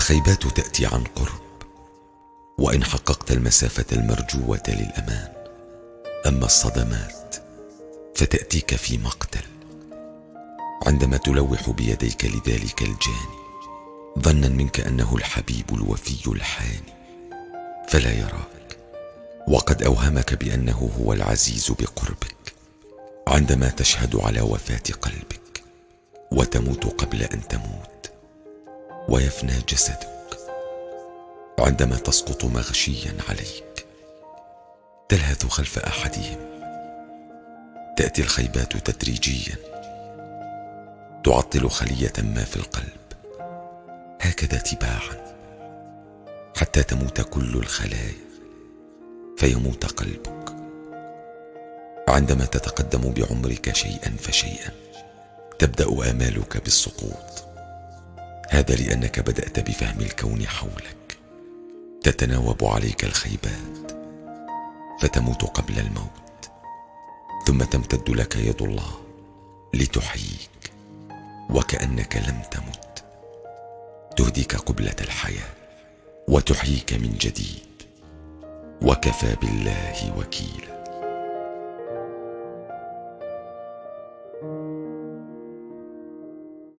الخيبات تأتي عن قرب وإن حققت المسافة المرجوة للأمان أما الصدمات فتأتيك في مقتل. عندما تلوح بيديك لذلك الجاني ظنا منك أنه الحبيب الوفي الحاني فلا يراك وقد أوهمك بأنه هو العزيز بقربك عندما تشهد على وفاة قلبك وتموت قبل أن تموت. ويفنى جسدك عندما تسقط مغشيا عليك. تلهث خلف أحدهم. تأتي الخيبات تدريجيا. تعطل خلية ما في القلب. هكذا تباعا. حتى تموت كل الخلايا. فيموت قلبك. عندما تتقدم بعمرك شيئا فشيئا تبدأ آمالك بالسقوط. هذا لأنك بدأت بفهم الكون حولك. تتناوب عليك الخيبات. فتموت قبل الموت. ثم تمتد لك يد الله لتحييك. وكأنك لم تمت. تهديك قبلة الحياة. وتحييك من جديد. وكفى بالله وكيلا.